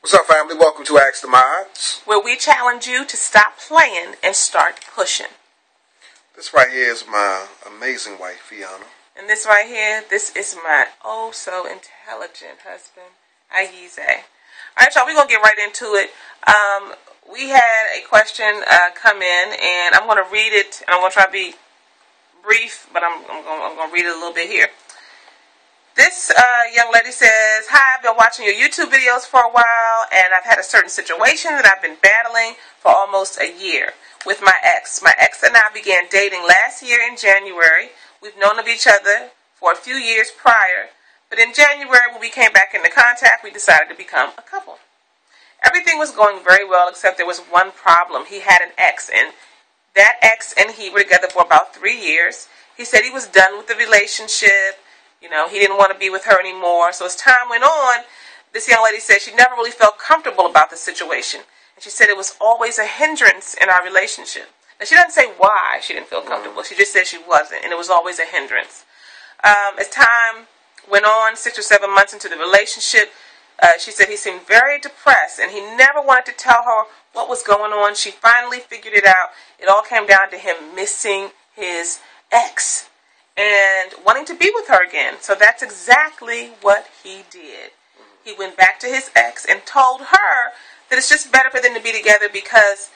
What's up, family? Welcome to Ask the Maats. where we challenge you to stop playing and start pushing. This right here is my amazing wife, Aiyana. And this right here, this is my oh so intelligent husband, Ayize. All right, y'all, we're going to get right into it. Um, we had a question uh, come in, and I'm going to read it, and I'm going to try to be brief, but I'm, I'm going I'm to read it a little bit here. This uh, young lady says, Hi, I've been watching your YouTube videos for a while, and I've had a certain situation that I've been battling for almost a year with my ex. My ex and I began dating last year in January. We've known of each other for a few years prior, but in January, when we came back into contact, we decided to become a couple. Everything was going very well, except there was one problem. He had an ex, and that ex and he were together for about three years. He said he was done with the relationship. You know, he didn't want to be with her anymore. So as time went on, this young lady said she never really felt comfortable about the situation. And she said it was always a hindrance in our relationship. Now, she doesn't say why she didn't feel comfortable. She just said she wasn't, and it was always a hindrance. Um, as time went on, six or seven months into the relationship, uh, she said he seemed very depressed, and he never wanted to tell her what was going on. She finally figured it out. It all came down to him missing his ex and wanting to be with her again. So that's exactly what he did. He went back to his ex and told her that it's just better for them to be together because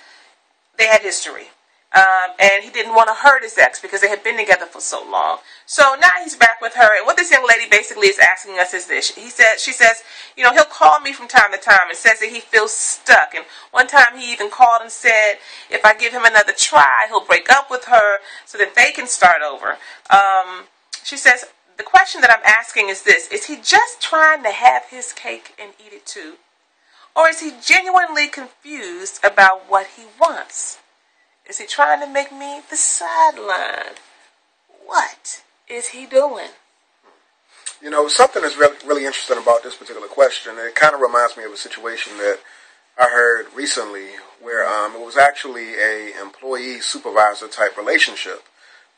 they had history. Um, and he didn't want to hurt his ex because they had been together for so long. So now he's back with her, and what this young lady basically is asking us is this: He said, she says, you know, he'll call me from time to time and says that he feels stuck. And one time he even called and said, if I give him another try, he'll break up with her so that they can start over. Um, she says, the question that I'm asking is this: Is he just trying to have his cake and eat it too, or is he genuinely confused about what he wants? Is he trying to make me the sideline? What is he doing? You know, something that's really, really interesting about this particular question, it kind of reminds me of a situation that I heard recently where um, it was actually a employee supervisor type relationship.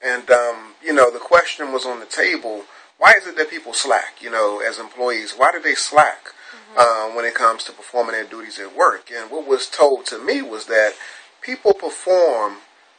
And, um, you know, the question was on the table, why is it that people slack, you know, as employees? Why do they slack mm-hmm. um, when it comes to performing their duties at work? And what was told to me was that people perform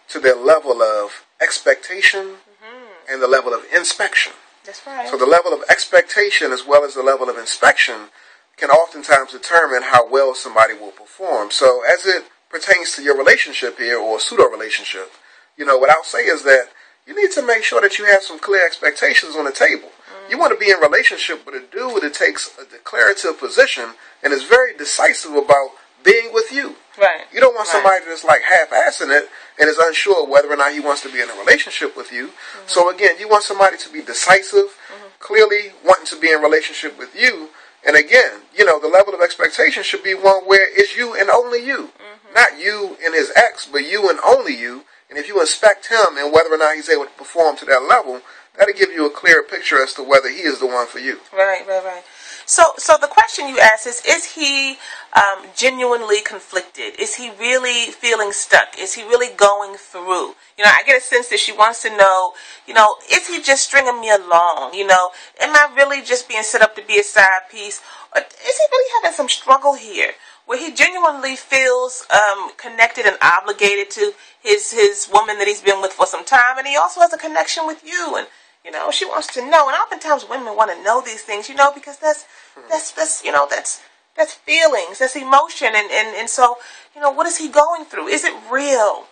to their level of expectation mm-hmm. and the level of inspection. That's right. So the level of expectation as well as the level of inspection can oftentimes determine how well somebody will perform. So as it pertains to your relationship here or pseudo relationship, you know, what I'll say is that you need to make sure that you have some clear expectations on the table. Mm-hmm. You want to be in relationship with a dude that takes a declarative position and is very decisive about being with you. Right. You don't want right. somebody that's like half-assing it and is unsure whether or not he wants to be in a relationship with you. Mm-hmm. So again, you want somebody to be decisive, mm-hmm. clearly wanting to be in relationship with you. And again, you know, the level of expectation should be one where it's you and only you. Mm-hmm. Not you and his ex, but you and only you. And if you inspect him and whether or not he's able to perform to that level, that'll give you a clear picture as to whether he is the one for you. Right, right, right. So, so the question you ask is: Is he um, genuinely conflicted? Is he really feeling stuck? Is he really going through? You know, I get a sense that she wants to know. You know, is he just stringing me along? You know, am I really just being set up to be a side piece, or is he really having some struggle here? Where he genuinely feels um, connected and obligated to his his woman that he's been with for some time, and he also has a connection with you, and you know, she wants to know, and oftentimes women want to know these things, you know, because that's that's that's you know that's that's feelings, that's emotion, and and and so you know, what is he going through? Is it real?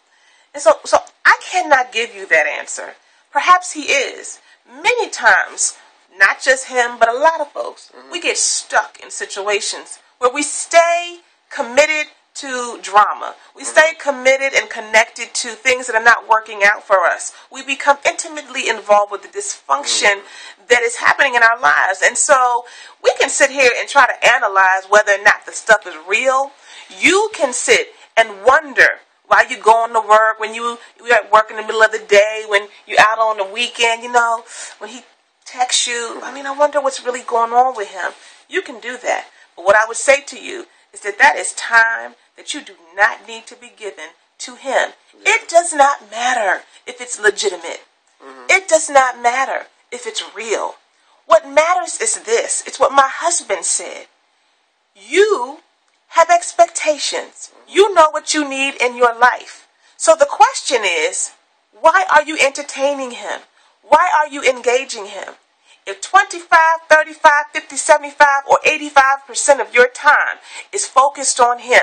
And so so I cannot give you that answer. Perhaps he is. Many times, not just him, but a lot of folks, mm-hmm. we get stuck in situations where we stay committed to drama. We stay committed and connected to things that are not working out for us. We become intimately involved with the dysfunction mm. that is happening in our lives. And so we can sit here and try to analyze whether or not the stuff is real. You can sit and wonder why you're going to work, when you you at work in the middle of the day, when you're out on the weekend, you know, when he texts you. I mean, I wonder what's really going on with him. You can do that. But what I would say to you is that that is time that you do not need to be given to him. It does not matter if it's legitimate. Mm-hmm. It does not matter if it's real. What matters is this it's what my husband said. You have expectations. You know what you need in your life. So the question is, why are you entertaining him? Why are you engaging him? If 25, 35, 50, 75, or 85% of your time is focused on him,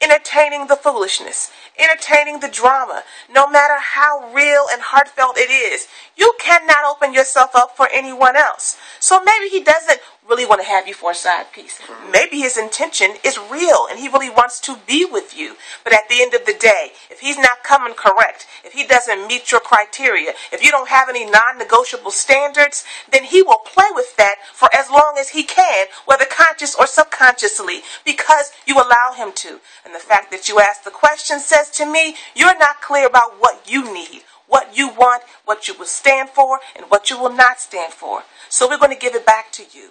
entertaining the foolishness, entertaining the drama, no matter how real and heartfelt it is, you cannot open yourself up for anyone else. So maybe he doesn't really want to have you for a side piece. Maybe his intention is real and he really wants to be with you. But at the end of the day, if he's not coming correct, if he doesn't meet your criteria, if you don't have any non negotiable standards, then he will play with that for as long as he can, whether conscious or subconsciously, because you allow him to. And the fact that you ask the question says to me, you're not clear about what you need what you want, what you will stand for, and what you will not stand for. So we're going to give it back to you.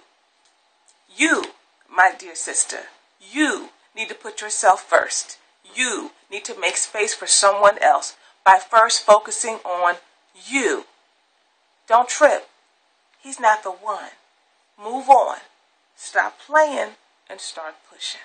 You, my dear sister, you need to put yourself first. You need to make space for someone else by first focusing on you. Don't trip. He's not the one. Move on. Stop playing and start pushing.